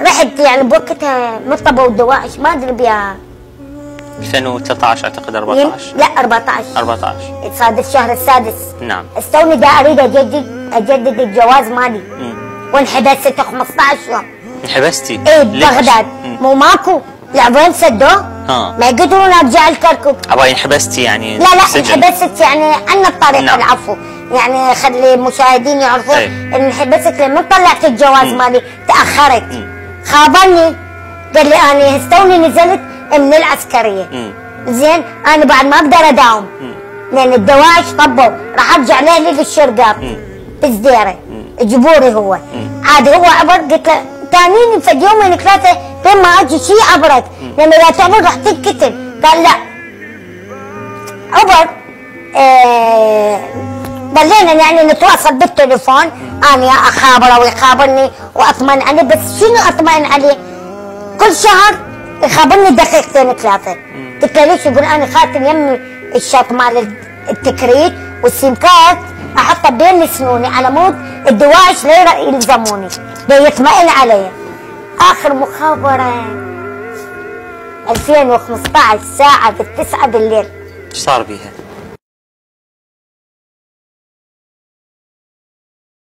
رحت يعني بوقتها مطبة والدواعش ما أدري بيها 2013 أعتقد 14 لا 14 14 صادف شهر السادس. نعم. استوني دا أريد اجدد أجدد الجواز مالي. وانحبست 15 يوم. انحبستي؟ إيه ليش؟ بغداد. مم. مو ماكو. لا وين سدوه؟ ما يقدرون أرجع الكركوك عبالي انحبستي يعني لا لا. انحبست يعني عنا الطريق نعم. العفو. يعني خلي المشاهدين يعرفون. إن انحبست لما طلعت الجواز مم. مالي تأخرت. خابرني قال لي أنا هستوني نزلت من العسكرية. زين أنا بعد ما أقدر أداوم. لأن الدواعش طبوا. راح أرجع لاهلي للشرقاط مم. بالزديره جبوري هو. عاد هو عبر قلت له تانيني في يومين ثلاثة لين ما أجي شي عبرك لأن اذا تعبر راح تنقتل قال لا. عبر آه ظلينا يعني نتواصل بالتليفون. أنا اخابره ويخابرني وأطمن عليه بس شنو اطمئن عليه؟ كل شهر يخابرني دقيقتين ثلاثة. قلت له ليش يقول؟ أنا خاتم يمي الشط مال التكريت وال SIM card أحطه بين سنوني على مود الدواعش لا يلزموني. لا يطمئن علي. آخر مخابرة. 2015 ساعة بالتسعة بالليل. إيش صار بيها؟